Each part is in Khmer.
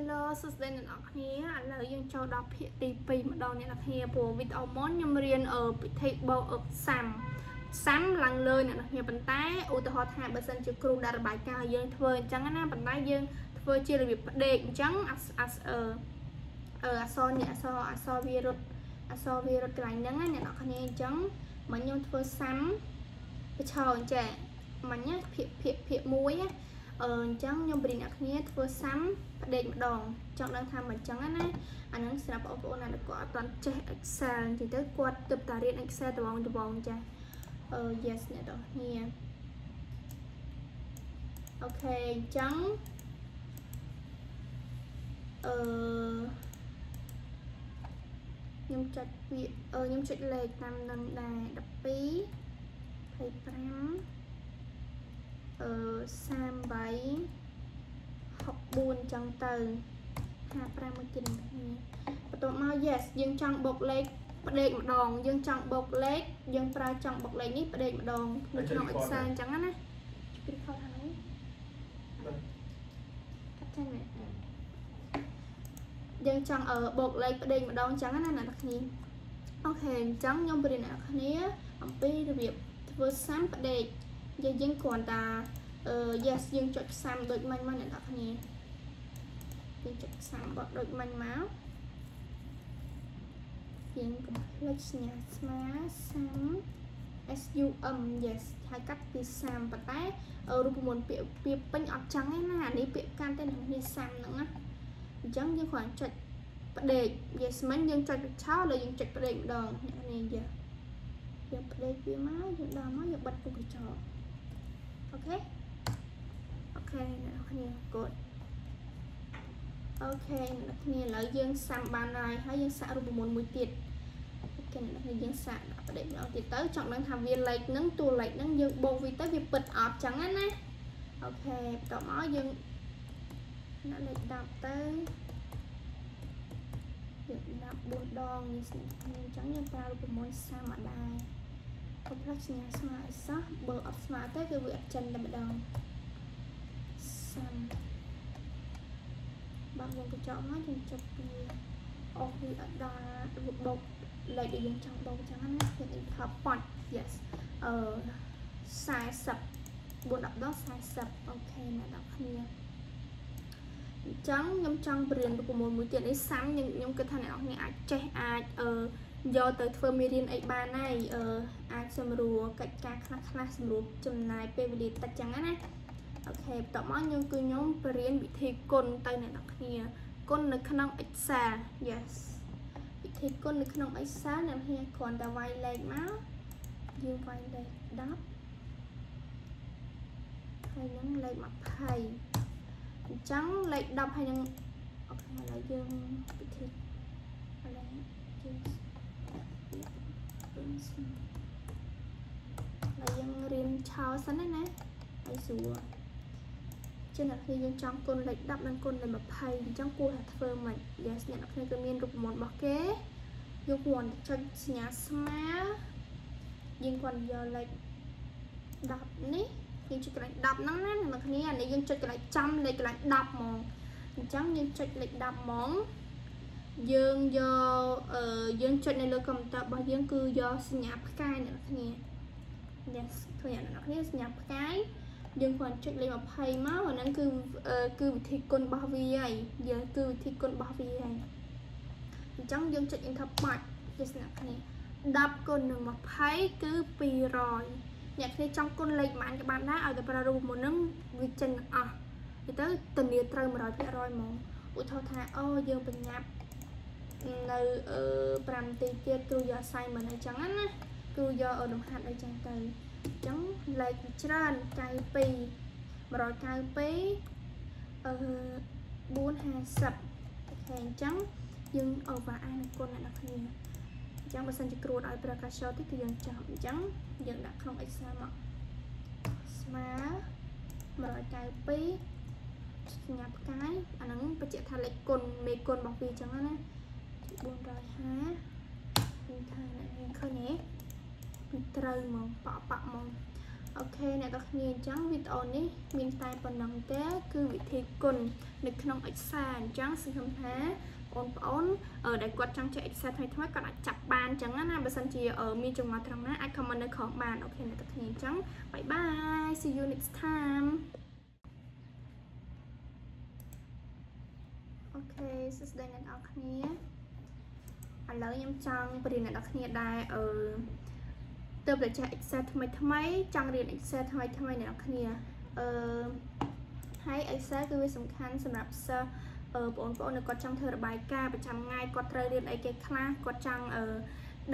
Hello សួស្តីអ្នកនរគ្នាឥឡូវយើងចូលដល់ភាគទី2ម្ដងអ្នកនរគ្នាព្រោះវីដេអូមុនខ្ញុំរៀនអឺពិធីបោកអឹកសាំសាំឡើងលើអ្នកនរគ្នាប៉ុន្តែឧទាហរណ៍ថាបើសិនជាគ្រូដាក់របាយការណ៍ឲ្យយើងធ្វើអញ្ចឹងណាប៉ុន្តែយើងធ្វើជារបៀបផ្ដេកអញ្ចឹងអសអសអឺអឺអសនេះអសអសវារត់អសវារត់កន្លែងហ្នឹងណាអ្នកនរគ្នាអញ្ចឹងមកខ្ញុំធ្វើសាំបឆោអញ្ចឹងមិញភាគភាគភាគ1ណា អឺអញ្ចឹងខ្ញុំបរិញ្ញាអ្នកគ្នាធ្វើសាំផ្ដេកម្ដងចង់ដឹងថាមិនអញ្ចឹងណាអាហ្នឹងសម្រាប់បងប្អូនណាគាត់អត់ទាន់ចេះ Excel អញ្ចឹងទៅគាត់ទើបតែរៀន Excel ដបងដបងចាអឺ yes អ្នកនរគ្នាអូខេអញ្ចឹងអឺខ្ញុំចុចពាក្យអឺខ្ញុំចុចលេខតាមនឹងដែរ12 25អឺ 38 64ចឹងទៅ55មួយទៀតគ្នាបន្ទាប់មក yes យើងចង់បុកលេខផ្ដេកម្ដង យើងចង់បុកលេខយើងប្រើចង់បុកលេខនេះផ្ដេកម្ដងនៅក្នុង Excel អញ្ចឹងណាពីខលហើយកាត់ចេញមែនយើងចង់អឺបូកលេខផ្ដេកម្ដងអញ្ចឹងណាអ្នកនរគ្នាអូខេអញ្ចឹងខ្ញុំបរិញ្ញាអ្នកគ្នាអំពីរបៀបធ្វើសាំផ្ដេក យើងយើងគ្រាន់តែអឺ yes យើងចុចផ្សំដូចមិញមកអ្នកនរគ្នាយើងចុចផ្សំបត់ដូចមិញមកយើងកុំភ្លេចសញ្ញាស្មាសាំ SUM yes ហើយកាត់ពីសាំប៉ុន្តែរូបមន្តពាក្យពាក្យពេញអត់ចឹងទេណាអានេះពាក្យកាន់តែនឹងនេះសាំហ្នឹងណាអញ្ចឹងយើងគ្រាន់ចុចផ្ដេក yes មិញយើងចុចឆោលើយើងចុចផ្ដេកម្ដងអ្នកនេះយើងយើងផ្ដេកវាមកយើងដល់មកយើងបិទពុកកញ្ចក់អូ ខេអូខេអ្នកគ្នា good អូខេអ្នកគ្នាឥឡូវយើងសាំបានហើយហើយយើងសាក់រូបមន្តមួយទៀតអូខេអ្នកគ្នាយើងសាក់ដាក់បដិម្ដងទៀតទៅចង់ដឹងថាវាលេខហ្នឹងតួលេខហ្នឹងយើងបូកវាទៅវាពិតអត់ចឹងណាអូខេបន្ទាប់មកយើងដាក់លេខ10ទៅយើងដាក់4ដងនេះស្នេះអញ្ចឹងយើងប្រើរូបមន្តសាមដែរ កុំភ្លេចសញ្ញាស្មើឲ្យសោះបើអត់ស្មើទេគឺវាអត់ចិនតែម្ដងសាំបើយើងកញ្ចក់មកយើងចុចពីអស់វាអត់ដល់បុកលេខដែលយើងចង់បុកអញ្ចឹងណាគឺ top pot yes អឺ40 4 10ដល់40អូខេអ្នកនរគ្នាអញ្ចឹងខ្ញុំចង់បរៀនរូបមន្តមួយទៀតនេះសាំខ្ញុំខ្ញុំគិតថាអ្នកនរគ្នាអាចចេះអាចអឺ យកទៅធ្វើមេរៀនអីបានហើយអឺអាចសម្រួលកិច្ចការខ្លះខ្លះសម្រួលចំណាយពេលវេលាតិចចឹងណាអូខេបន្ទាប់មកខ្ញុំគឺខ្ញុំបរៀនវិធីគុណទៅអ្នកនរគ្នាគុណនៅក្នុង Excel yes វិធីគុណនៅក្នុង Excel អ្នកនរគ្នាគ្រាន់តែវាយលេខមកយើងវាយលេខ10ហើយនឹងលេខ20អញ្ចឹងលេខ10ហើយនឹងអូខេឥឡូវយើងពិធីឥឡូវយើង ហើយយើងរៀនឆោសិនណាហើយស្រួលចឹងអ្នកគ្នាយើងចង់គុណលេខ10និងគុណលេខ20អញ្ចឹងគួរតែធ្វើមិន yes អ្នកគ្នាគឺមានរូបមន្តរបស់គេយកគួរចុចសញ្ញាស្មើយើងគាត់យកលេខ10នេះយើងចុចកន្លែង10ហ្នឹងណាអ្នកគ្នាអានេះយើងចុចកន្លែងចំលេខកន្លែង10ហ្មងអញ្ចឹងយើងចុចលេខ10ហ្មង យើងយកអឺយើងចុចនៅលើកុំព្យូទ័ររបស់យើងគឺយកសញ្ញាផ្កាយអ្នកគ្នា yes ឃើញអ្នកគ្នាសញ្ញាផ្កាយយើងគ្រាន់ចុចលេខ20មកអាហ្នឹងគឺគឺវិធីគុណរបស់វាហើយយើងគឺវិធីគុណរបស់វាហើយអញ្ចឹងយើងចុច enter box yes អ្នកគ្នា10គុណនឹង20គឺ200អ្នកគ្នាចង់គុណលេខប៉ុន្មានក៏បានដែរឲ្យតែប្រើរូបមន្តហ្នឹងវាចេញអស់ទៅទៅធានាត្រូវ100%ហ្មងឧទាហរណ៍ថាអូយើងបញ្ញាប់ នៅ5នាទីទៀតគ្រូយក assignment អីចឹងណាគ្រូយកលំហាត់អីចឹងទៅអញ្ចឹងលេខច្រើន92 192អឺ450អូខេអញ្ចឹងយើង over អានគុណអ្នកនរគ្នាអញ្ចឹងបើសិនជាគ្រូឲ្យប្រើកាសោតិចគឺយើងចាំអញ្ចឹងយើងដាក់ក្នុង Excel មកស្មើ192សញ្ញាផ្កាយអាហ្នឹងបញ្ជាក់ថាលេខគុណមេគុណរបស់វាអញ្ចឹងណា 450ខខ្ញុំថាអ្នកនាងឃើញទេពីត្រូវហ្មងប៉ប៉ហ្មង OK អ្នកនរគ្នាអញ្ចឹងវីដេអូនេះមានតែប៉ុណ្ណឹងទេគឺវិធីគុណនៅក្នុង Excel អញ្ចឹងសង្ឃឹមថាបងប្អូនដែលគាត់ចង់ចេះ Excel ថ្មីថ្មីគាត់អាចចាប់បានអញ្ចឹងណាបើសិនជាមានចំណុចត្រង់ណាអាច comment នៅក្រោមបាន OK អ្នកនរគ្នាអញ្ចឹង bye bye see you next time អូខេសួស្តីអ្នកនរគ្នា ឥឡូវខ្ញុំចង់បរិញ្ញាអ្នកនរគ្នាដែរអឺទើបតែចេះ Excel ថ្មីថ្មីចង់រៀន Excel ថ្មីថ្មីអ្នកនរគ្នាអឺហើយ Excel គឺវាសំខាន់សម្រាប់សិស្សអឺបងប្អូននៅគាត់ចង់ធ្វើរបាយការណ៍ប្រចាំថ្ងៃគាត់ត្រូវរៀនអីគេខ្លះគាត់ចង់អឺ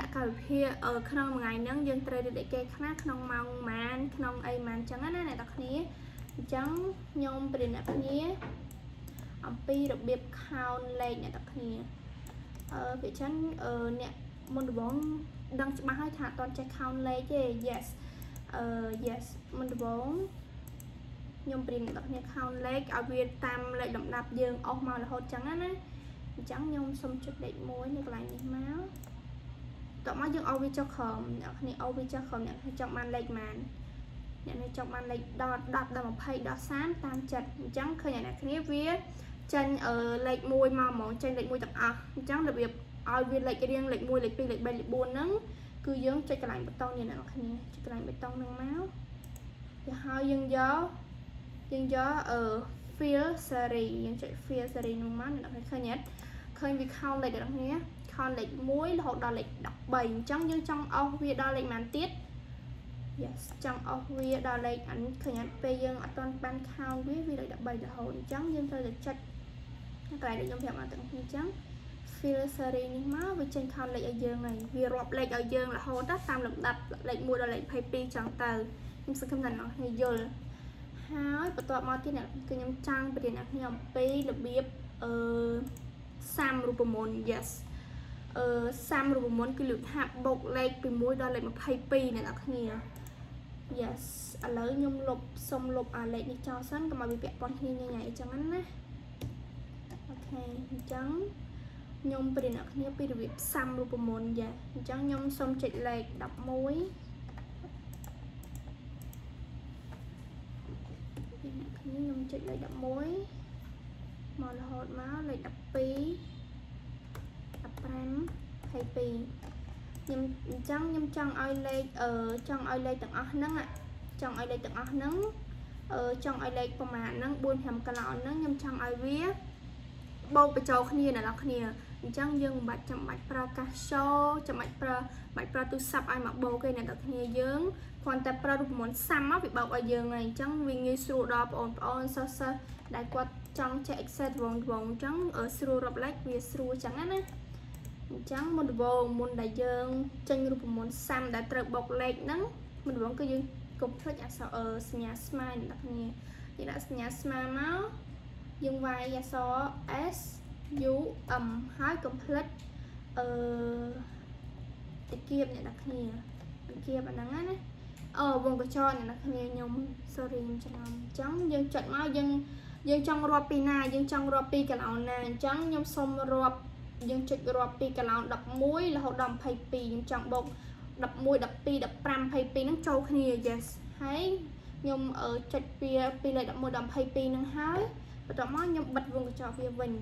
ដាក់កាលវិភាគក្នុងមួយថ្ងៃហ្នឹងយើងត្រូវរៀនអីគេខ្លះក្នុងម៉ោងប៉ុន្មានក្នុងអីប៉ុន្មានអញ្ចឹងណាអ្នកនរគ្នាអញ្ចឹងខ្ញុំប្រិយអ្នកគ្នាអំពីរបៀប count លេខអ្នកនរគ្នា អឺពីចឹងអឺអ្នកមុនដំបូងដឹងច្បាស់ហើយថាអត់ចេះ count លេខទេ yes អឺ yes មុនដំបូងខ្ញុំព្រៀងដល់គ្នា count លេខឲ្យវាតាមលេខលំដាប់យើងអស់មករហូតចឹងណាអញ្ចឹងខ្ញុំសុំចុចលេខ1នៅកន្លែងនេះមកតោះមកយើងអស់វាចុះក្រោមអ្នកគ្នាអស់វាចុះក្រោមអ្នកចង់បានលេខប៉ុន្មានអ្នកនេះចង់បានលេខ10 10ដល់20ដល់30តាមចិត្តអញ្ចឹងឃើញអ្នកគ្នាវា ចេញលេខ1មកហ្មងចេញលេខ1ទាំងអស់អញ្ចឹងរបៀបឲ្យវាលេខរៀងលេខ1លេខ2លេខ3លេខ4ហ្នឹងគឺយើងចុចកន្លែងបតង់នេះអ្នកនរគ្នាចុចកន្លែងបតង់ហ្នឹងមកទៅហើយយើងយកយើងយកអឺ fill series យើងចុច fill series ហ្នឹងមកអ្នកនរគ្នាឃើញអត់ឃើញវា count លេខអ្នកនរគ្នា count លេខ1រហូតដល់លេខ13អញ្ចឹងយើងចង់អស់វាដល់លេខប៉ុន្មានទៀត yes ចង់អស់វាដល់លេខអានេះឃើញអត់ពេលយើងអត់ទាន់បាន count វាវាលេខ13រហូតអញ្ចឹងយើងត្រូវតែចុច កន្លែងដែលខ្ញុំប្រាប់មកទាំងនេះអញ្ចឹង fill series នេះមកវាចេញ count លេខឲ្យយើងហើយវារាប់លេខឲ្យយើងរហូតតាមលំដាប់លេខ1ដល់លេខ22ចឹងទៅខ្ញុំសង្ឃឹមថាអ្នកគ្នាយល់ហើយបន្ទាប់មកទៀតគឺខ្ញុំចង់បរៀនអ្នកគ្នាអំពីរបៀបអឺសាំរូបមន្ត yes អឺសាំរូបមន្តគឺលើកថាបូកលេខពី1ដល់លេខ22អ្នកនរគ្នា yes ឥឡូវខ្ញុំលុបសុំលុបអាលេខនេះចោលសិនកុំឲ្យវាពាក់ព័ន្ធគ្នាញ៉ៃអញ្ចឹងណា អូខេអញ្ចឹងខ្ញុំប្រិយអ្នកគ្នាពីរបៀបសាំរូបមន្តយ៉ាអញ្ចឹងខ្ញុំសូមចុចលេខ11អ្នកគ្នាខ្ញុំចុចលេខ11មករហូតមកលេខ12 15 22ខ្ញុំអញ្ចឹងខ្ញុំចង់ឲ្យលេខអឺចង់ឲ្យលេខទាំងអស់ហ្នឹងចង់ឲ្យលេខទាំងអស់ហ្នឹងអឺចង់ឲ្យលេខប្រមាណហ្នឹង4 5កន្លងហ្នឹងខ្ញុំចង់ឲ្យវា បូកបញ្ចូលគ្នាអ្នកនរគ្នាអញ្ចឹងយើងមិនបាច់ចាំបាច់ប្រើកាសឆូចាំបាច់ប្រើបាច់ប្រើទូរស័ព្ទឲ្យមកបូកទេអ្នកនរគ្នាយើងគ្រាន់តែប្រើរូបមន្តសាំមកវាបោកឲ្យយើងហើយអញ្ចឹងវាងាយស្រួលដល់បងប្អូនសិស្សសិស្សដែលគាត់ចង់ចេះ Excel វងវងអញ្ចឹងស្រួលរាប់លេខវាស្រួលអញ្ចឹងណាអញ្ចឹងមុនដំបូងមុនដែលយើងចេញរូបមន្តសាំដែលត្រូវបូកលេខហ្នឹងមុនដំបូងគឺយើងកុំភ្លេចអក្សរសញ្ញាស្មើអ្នកនរគ្នាយើងដាក់សញ្ញាស្មើមក យើងវាយអក្សរ S U M ហើយកុំភ្លេចអឺតិគៀបអ្នកនរគ្នាតិគៀបអាហ្នឹងណាអូវងកញ្ចក់អ្នកនរគ្នាខ្ញុំ sorry ខ្ញុំច្រឡំអញ្ចឹងយើងចុចមកយើងយើងចង់រាប់ពីណាយើងចង់រាប់ពីកន្លងណាអញ្ចឹងខ្ញុំសុំរាប់យើងចុចរាប់ពីកន្លង11រហូតដល់22ខ្ញុំចង់បូក11 12 15 22ហ្នឹងចូលគ្នា yes ហើយខ្ញុំចុចពីពីលេខ11ដល់22ហ្នឹងហើយ បន្ទាប់មកខ្ញុំបិទវងកញ្ចក់វាវិញ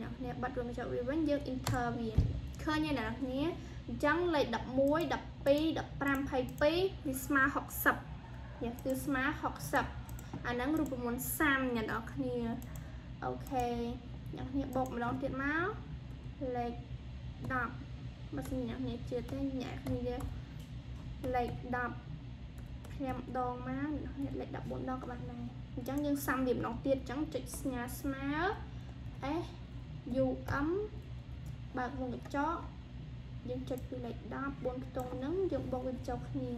អ្នកគ្នាបិទវងកញ្ចក់វាវិញយើង enter វាឃើញទេអ្នកគ្នាអញ្ចឹងលេខ11 12 15 22វាស្មើ60នេះគឺស្មើ60អាហ្នឹងរូបមន្តសាំអ្នកនរគ្នាអូខេអ្នកគ្នាបូកម្ដងទៀតមកលេខ10បើសិនអ្នកគ្នាជឿទេអ្នកគ្នាលេខ10 ខ្ញុំដងមកអ្នកលេខ14ដងក៏បានដែរអញ្ចឹងយើងសាំវាម្ដងទៀតអញ្ចឹងចុចស្ញាស្មើ S U M បើកវងកញ្ចក់យើងចុចពីលេខ10 4ខ្ទង់ហ្នឹងយើងបូកវាចូលគ្នា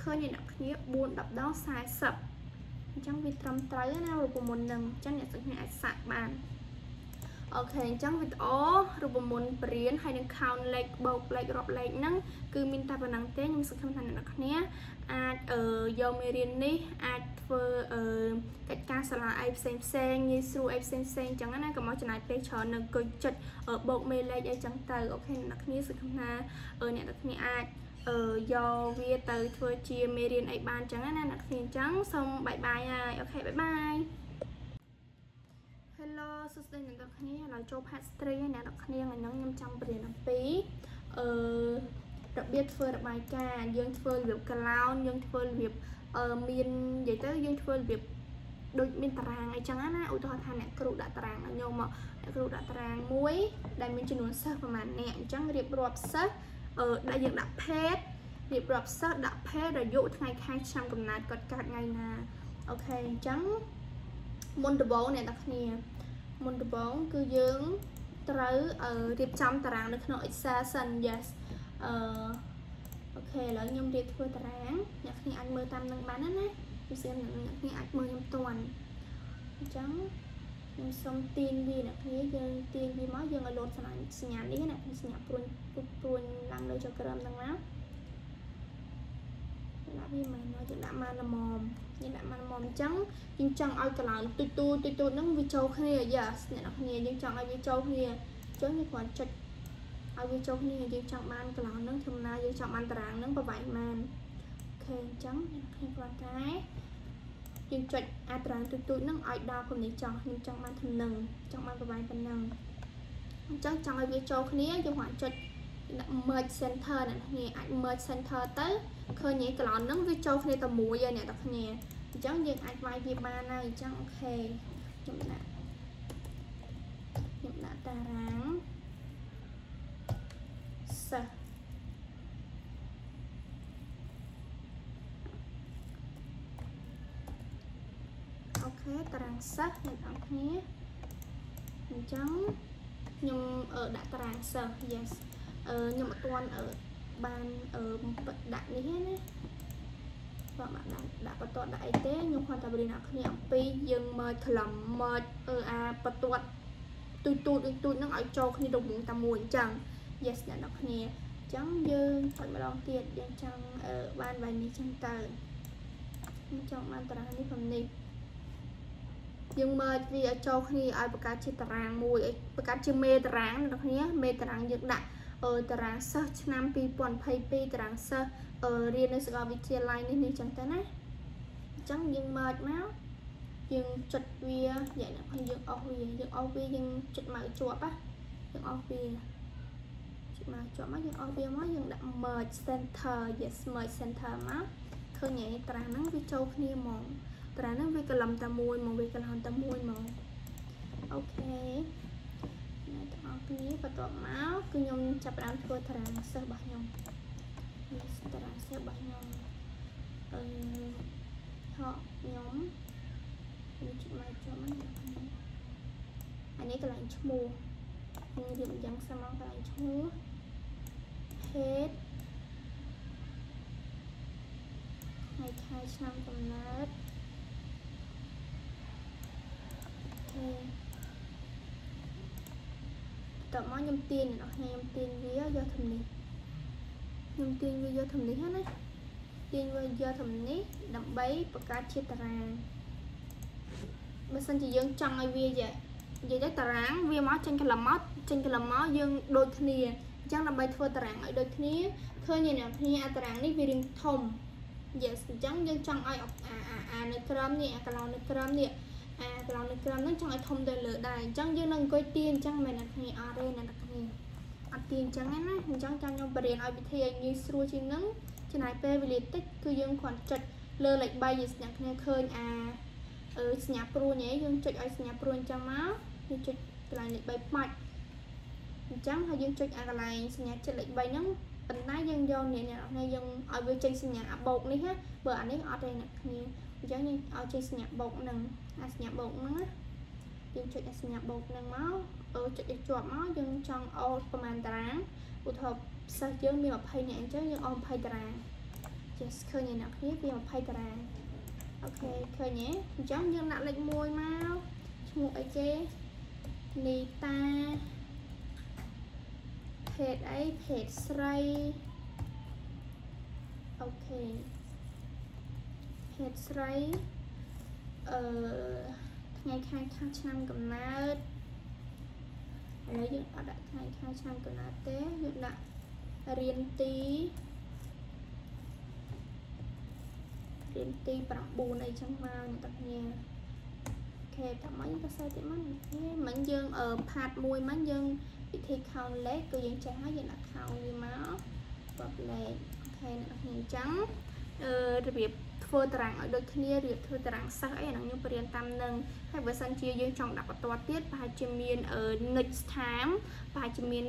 ឃើញអ្នកគ្នា4 10ដង40អញ្ចឹងវាត្រឹមត្រូវណារូបមន្តហ្នឹងអញ្ចឹងអ្នកទាំងគ្នាអាចសាកបាន អូខេអញ្ចឹងវីដេអូរូបមន្តព្រានហើយនឹង count លេខបូកលេខរាប់លេខហ្នឹងគឺមានតែប៉ុណ្ណឹងទេខ្ញុំសង្ឃឹមថាអ្នកនរគ្នាអាចអឺយកមេរៀននេះអាចធ្វើអឺកិច្ចការសាលាអីផ្សេងផ្សេងងាយស្រួលអីផ្សេងផ្សេងអញ្ចឹងណាកុំមកចំណាយពេលច្រើននៅអង្គុយចុចបូកមេលេខអីចឹងទៅ OK អ្នកនរគ្នាសង្ឃឹមថាអ្នកនរគ្នាអាចអឺយកវាទៅធ្វើជាមេរៀនអីបានចឹងណាអ្នកគ្នាអញ្ចឹងសូមបាយបាយហើយអូខេបាយបាយ Hello សួស្តីអ្នកនរគ្នាឥឡូវចូល part 3ហើយអ្នកនរគ្នាថ្ងៃនេះខ្ញុំចង់បង្រៀនអំពីអឺរបៀបធ្វើរបាយការណ៍យើងធ្វើរបៀបកឡោនយើងធ្វើរបៀបអឺមាននិយាយទៅយើងធ្វើរបៀបដូចមានតារាងអីចឹងណាឧទាហរណ៍ថាអ្នកគ្រូដាក់តារាងឲ្យខ្ញុំមកអ្នកគ្រូដាក់តារាងមួយដែលមានចំនួនសិស្សប្រហែលអ្នកអញ្ចឹងរៀបរាប់សិស្សអឺដែលយើងដាក់ភេទរៀបរាប់សិស្សដាក់ភេទអាយុថ្ងៃខែឆ្នាំកំណើតគាត់កើតថ្ងៃណាអូខេអញ្ចឹង មុនដំបូងអ្នកទាំងគ្នាមុនដំបូងគឺយើងត្រូវរៀបចំតារាងនៅក្នុង Excel សិន yes អឺអូខេឥឡូវខ្ញុំរៀបធ្វើតារាងអ្នកគ្នាអាចមើលតាមនឹងបានណាណាពីស្រាប់អ្នកគ្នាអាចមើលខ្ញុំតាន់អញ្ចឹងខ្ញុំសុំទាញវាអ្នកគ្នាយើងទាញវាមកយើងឲ្យលោតសញ្ញានេះណាសញ្ញាព្រួញព្រួញឡើងលើចក្រមហ្នឹងណាដាក់វាមិនមកយើងដាក់មកល្មម យើងដាក់មកល្មមអញ្ចឹងយើងចង់ឲ្យកន្លងទុយទូទុយទូហ្នឹងវាចូលគ្នា yes អ្នកនរគ្នាយើងចង់ឲ្យវាចូលគ្នាអញ្ចឹងយើងគ្រាន់ចុចឲ្យវាចូលគ្នាយើងចង់បានកន្លងហ្នឹងធម្មតាយើងចង់បានតារាងហ្នឹងប្រវែងប៉ុន្មានអូខេអញ្ចឹងខ្ញុំគ្រាន់តែយើងចុចអាតារាងទូទូហ្នឹងឲ្យដល់គំនិតចង់ខ្ញុំចង់បានធំនឹងចង់បានប្រវែងប៉ុណ្ណឹងអញ្ចឹងចង់ឲ្យវាចូលគ្នាយើងគ្រាន់ចុចដាក់ merge center អ្នកគ្នាអាច merge center ទៅឃើញឯកឡនហ្នឹងវាចូលគ្នាតែមួយហើយអ្នកទាំងគ្នាអញ្ចឹងយើងអាចវាយវាបានហើយអញ្ចឹងអូខេខ្ញុំដាក់ខ្ញុំដាក់តារាងសិស្សអូខេតារាងសិស្សអ្នកទាំងគ្នាអញ្ចឹងខ្ញុំដាក់តារាងសិស្ស yes ខ្ញុំអត់ទាន់បានដាក់នេះណាបាទដាក់ដាក់បន្ទាត់ដាក់អីទេខ្ញុំគ្រាន់តែបរៀនអ្នកគ្នាអំពីយើងមើលក្លំមើលអឺអាបន្ទាត់ទូចទូចទូចហ្នឹងឲ្យចូលគ្នារង្វង់តែមួយអញ្ចឹង yes អ្នកនរគ្នាអញ្ចឹងយើងផុតម្ដងទៀតយើងចង់បានវាយនេះចឹងទៅខ្ញុំចង់បានតារាងនេះផងនេះយើងមើលវាឲ្យចូលគ្នាឲ្យបង្កើតជាតារាងមួយឲ្យបង្កើតជាមេតារាងអ្នកគ្នាមេតារាងយើងដាក់ តារាងសិស្សឆ្នាំ2022តារាងសិស្សរៀននៅសាកលវិទ្យាល័យនេះនេះចឹងទៅណាអញ្ចឹងយើងមើលមកយើងចុចវាយ៉ាងណាផងយើងអស់វាយើងអស់វាយើងចុចមកជាប់ណាយើងអស់វាចុចមកជាប់មកយើងអស់វាមកយើងដាក់ merge center yes merge center មកឃើញឯតារាងហ្នឹងវាចូលគ្នាហ្មងតារាងហ្នឹងវាកលំតែមួយហ្មងវាកលំតែមួយហ្មងអូខេគ្នាបន្ទាប់មកគឺខ្ញុំចាប់ផ្ដើមធ្វើតារាងសិស្សរបស់ខ្ញុំនេះតារាងសិស្សរបស់ខ្ញុំអឺហកខ្ញុំខ្ញុំជិះមកចូលមកអានេះកន្លែងឈ្មោះខ្ញុំរៀបអញ្ចឹងសិនមកកន្លែងឈ្មោះ head ថ្ងៃខែឆ្នាំកំណើតអូខេ តមកខ្ញុំទាញអ្នកខ្ញុំទាញវាយកធំនេះខ្ញុំទាញវាយកធំនេះណាទាញវាយកធំនេះដើម្បីបង្កើតជាតារាងបើសិនជាយើងចង់ឲ្យវានិយាយទៅតារាងវាមកចេញកន្លំមកចេញកន្លំមកយើងដូចគ្នាអញ្ចឹងដើម្បីធ្វើតារាងឲ្យដូចគ្នាឃើញអ្នកគ្នាអាតារាងនេះវារាងធំ yes អញ្ចឹងយើងចង់ឲ្យអាអានៅក្រោមនេះអាកន្លងនៅក្រោមនេះ អាក្រោមនៅក្រោមហ្នឹងចង់ឲ្យធំទៅលើដែរអញ្ចឹងយើងនឹងអង្គុយទាអញ្ចឹងមិនអ្នកគ្នាអត់ទេអ្នកគ្នាអត់ទាអញ្ចឹងណាអញ្ចឹងចាំខ្ញុំបរៀនឲ្យវិធីឲ្យងាយស្រួលជាងហ្នឹងចំណាយពេលវេលាតិចគឺយើងគ្រាន់ចុចលើលេខ3យើងអ្នកគ្នាឃើញអាអឺសញ្ញាព្រួញឯងយើងចុចឲ្យសញ្ញាព្រួញអញ្ចឹងមកយើងចុចកន្លែងលេខ3បាច់អញ្ចឹងហើយយើងចុចអាកន្លែងសញ្ញាចិត្តលេខ3ហ្នឹងប៉ុន្តែយើងយកនេះអ្នកនរយើងឲ្យវាចេញសញ្ញាអាបោកនេះណាបើអានេះអត់ទេអ្នកគ្នា អញ្ចឹងយើងឲ្យចេញសញ្ញាបោកហ្នឹងអាសញ្ញាបូកហ្នឹងណាយើងចុចអាសញ្ញាបូកហ្នឹងមកអឺចុចឲ្យជាប់មកយើងចង់អូប្រហែលតារាងឧទាហរណ៍សិស្សយើងមាន20នាក់អញ្ចឹងយើងអូ20តារាងចេះឃើញអ្នកគ្នាវា20តារាងអូខេឃើញទេអញ្ចឹងយើងដាក់លេខ1មកឈ្មោះអីគេនីតាភេទអីភេទស្រីអូខេ ភេទស្រីអឺថ្ងៃខែខាងឆ្នាំកំណើតឥឡូវយើងអត់ដាក់ថ្ងៃខែឆ្នាំកំណើតទេយើងដាក់រៀនទីរៀនទី9អីចឹងមកអ្នកតាគ្នាអូខេតាមមកយើងទៅសេទៀតមកអូមិញយើងអឺផាតមួយមិញយើងវិធី count លេខគឺយើងចេះហើយយើងដាក់ count វាមកបបលេខអូខេអ្នកតាគ្នាអញ្ចឹងអឺ របៀបធ្វើតារាងឲ្យដូចគ្នារៀបធ្វើតារាងសិស្សអីអាហ្នឹងខ្ញុំបរៀនតាមនឹងហើយបើសិនជាយើងចង់ដាក់បន្តទៀតប្រហែលជាមាន next time ប្រហែលជាមាន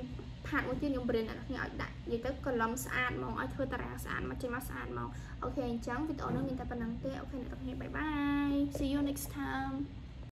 ផាតមួយទៀតខ្ញុំបរៀនអ្នកគ្នាឲ្យដាក់និយាយទៅកលំស្អាតហ្មងឲ្យធ្វើតារាងស្អាតមកចេញមកស្អាតហ្មងOK អញ្ចឹងវីដេអូនេះមានតែប៉ុណ្ណឹងទេ OK អ្នកទាំងគ្នា bye bye see you next time